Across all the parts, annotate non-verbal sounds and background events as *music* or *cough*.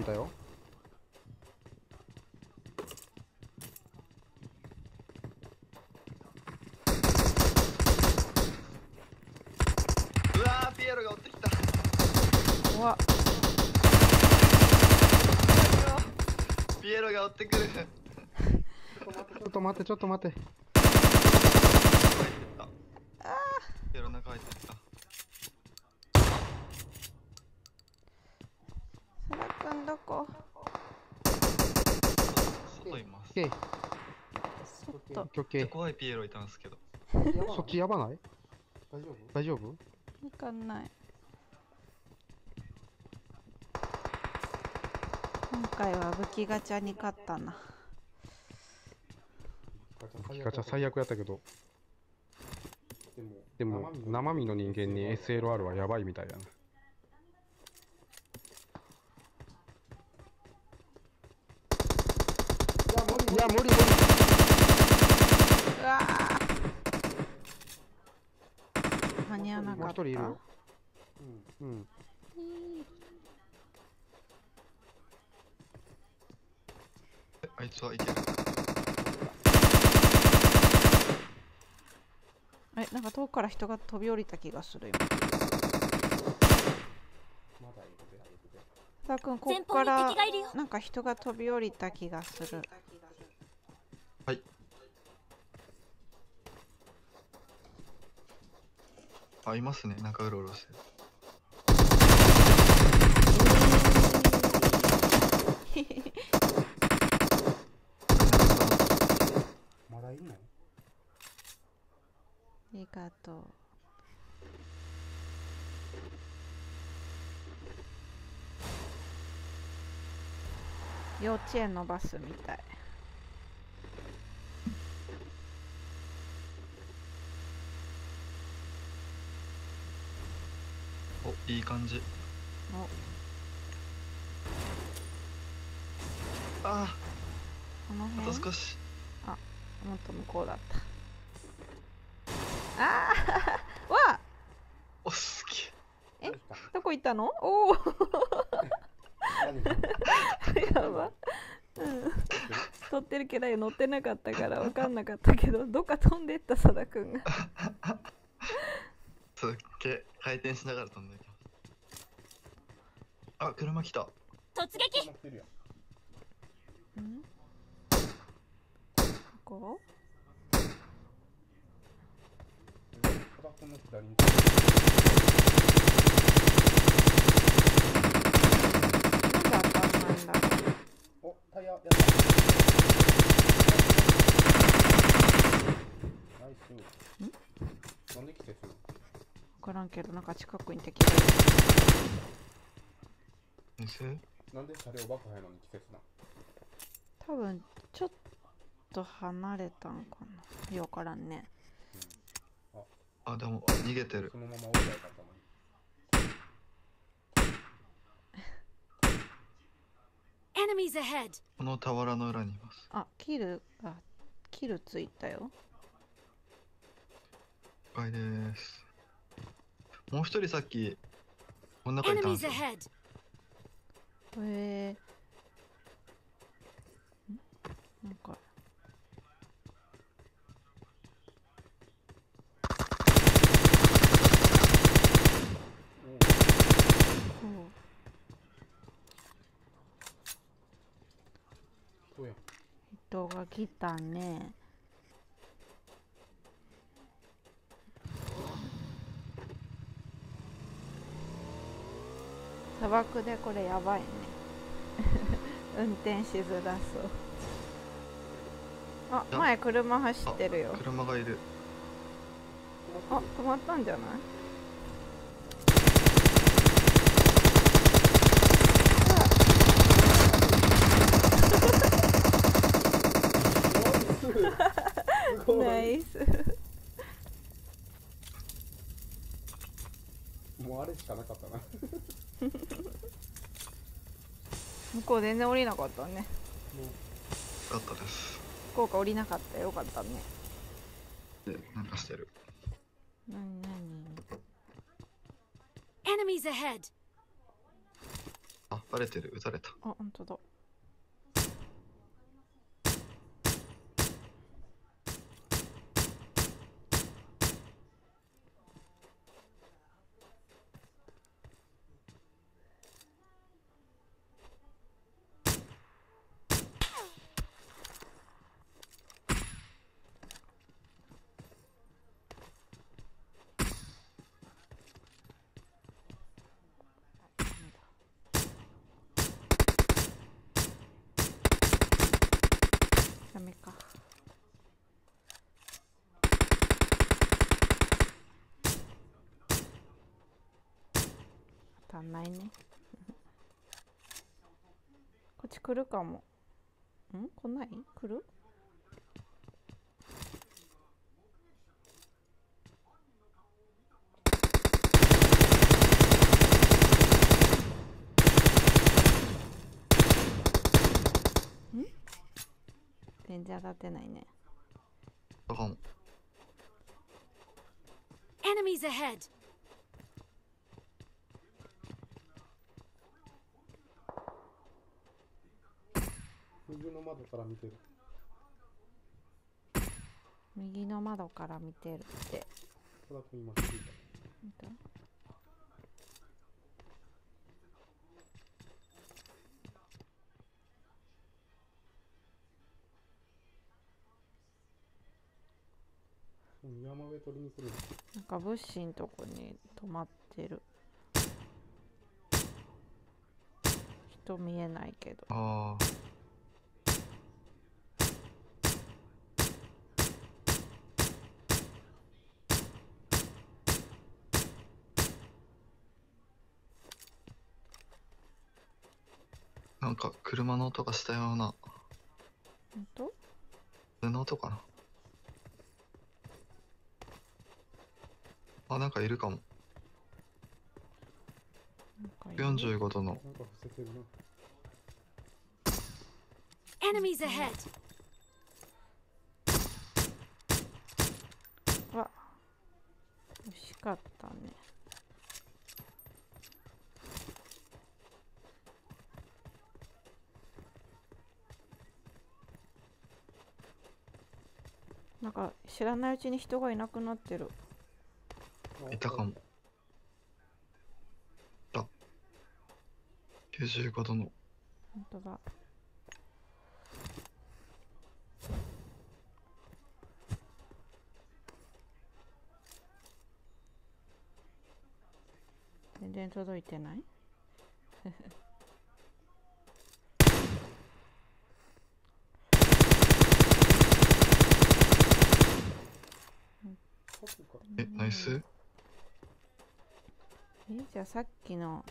りたよ。うわーピエロが追ってきた。うわピエロが追ってくる。ちょっと待ってちょっと待ってピエロの中入ってった佐田くんどこ外います。オッケー。外。オッ怖いピエロいたんですけど。*laughs* そっちやばない？大丈夫？大丈夫？行かない。今回は武器ガチャに勝ったな。ピカチャ最悪やったけど。でもでも生身の人間に SLR はやばいみたいやないいや無理無理。うわー。間に合わなかった。一人いる？ようん。うん。あいつはいける。えなんか遠くから人が飛び降りた気がする今。まだいるでいるで。佐田くんこ前方にっからなんか人が飛び降りた気がするはいあいますねなんかうろうろして。るまだいんの？ありがとう。幼稚園のバスみたいいい感じ。お。あ。ーあこの辺？と少し。もっと向こうだった。あー。*laughs* わあ。おすげえ。どこ行ったの？おお。やば。うん。撮ってるけど乗ってなかったから分かんなかったけどどっか飛んでった佐田くんが。*laughs* すっげえ。回転しながら飛んでいあ車来た。突撃。んんここ？の左になんで当たんないんだろうおタイヤやったナイスなんで季節分からんけどなんか近くに敵がいる。店なんで車両爆破やのに季節な多分ちょっと離れたんかな。ようからんね。あでも逃げてる。そのまま折れかったのに。Enemies ahead! この俵の裏にいます。あキルあキルついたよ。了解です。もう一人さっきこの中にいたんですよ。Ahead へえん？なんか。や。ん人が来たね。砂漠でこれやばいね運転しづらそう。あ前車走ってるよ。車がいる。あ止まったんじゃない？ナイスもうあれしかなかったな *laughs* 向こう全然降りなかったね。よかったです。福岡降りなかったよよかったね。でなんかしてる。なになに Enemies ahead! あバレてる。撃たれた。あ本当だんないね。*laughs* こっち来るかも。ん？来ない？来る？全然当たってないね。だかも。Enemies ahead! 右の窓から見てる。右の窓から見てるって。そだと今聞いた。山上取りに来る。なんか物資んとこに止まってる。人見えないけど。ああなんか車の音がしたような。本当？普の音かな。あなんかいるかも。なんかいる？45度の。惜しかったねなんか知らないうちに人がいなくなってる。あいたかも。あ95度の。本当だ。全然届いてない *laughs* カップかえナイスえじゃあさっきの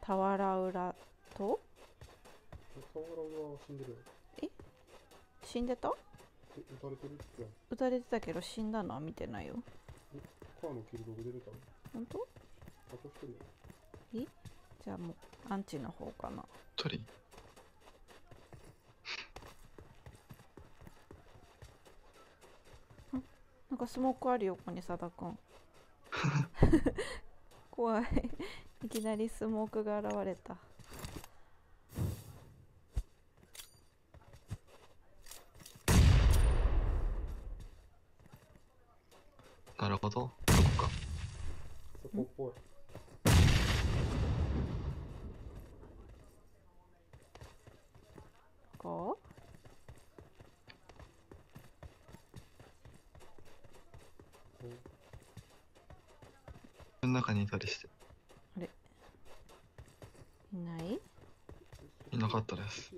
俵裏と？顔裏は死んでるよ。死んでた？え撃たれてるっ撃たれてたけど死んだのは見てないよ。カーのキルドグ出てたの？本当？あと一人やじゃあもうアンチの方かな。一人？なんかスモークあるよここに佐田くん怖い。いきなりスモークが現れた。なるほど。そこか。そこっぽいこここの中にいたりして。ういない？いなかったです。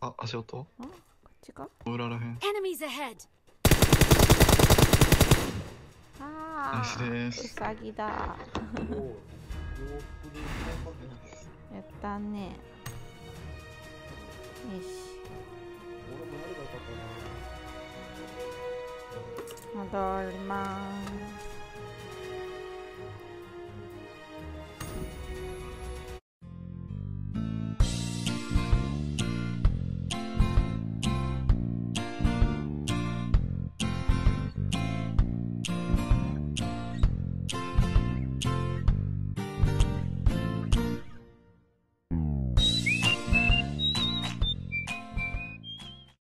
あ足音？こっちか？裏らへん。Enemies ahead! あナイスーうです。さぎだ。*laughs* やったね。よし。俺もやればよかったな戻ります。